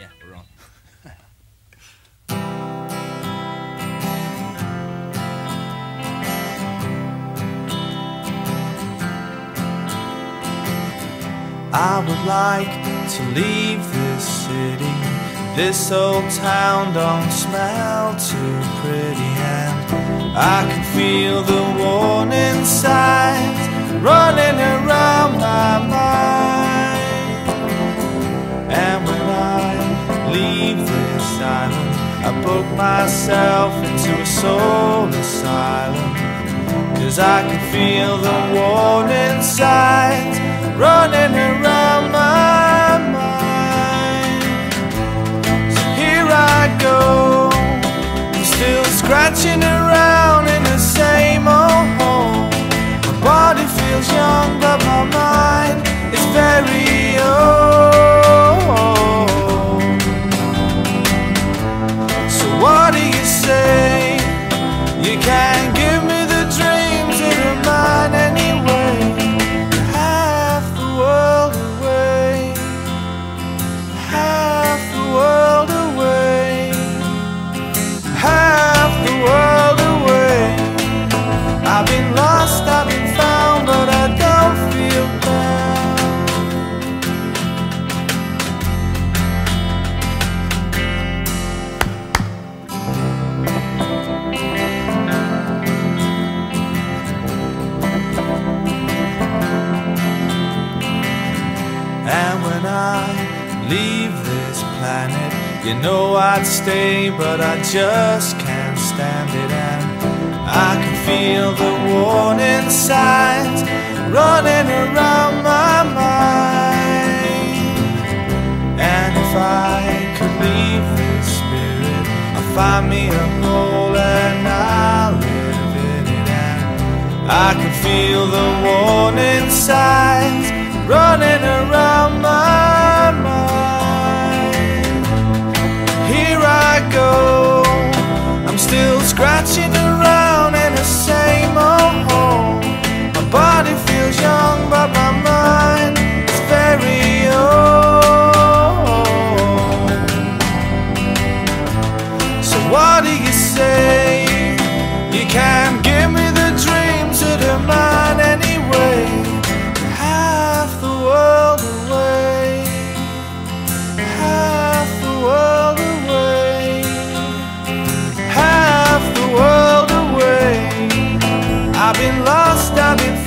Yeah, we're on. I would like to leave this city. This old town don't smell too pretty, and I can feel the warning signs I book myself into a soul asylum. Cause I can feel the warning signs running around my mind. So here I go, I'm still scratching around in the same old hole. My body feels young, but my mind is very old. You can't leave this planet, you know I'd stay, but I just can't stand it. And I can feel the warning signs running around my mind. And if I could leave this spirit, I'll find me a hole and I'll live in it. And I can feel the warning signs scratching I've been lost, I've been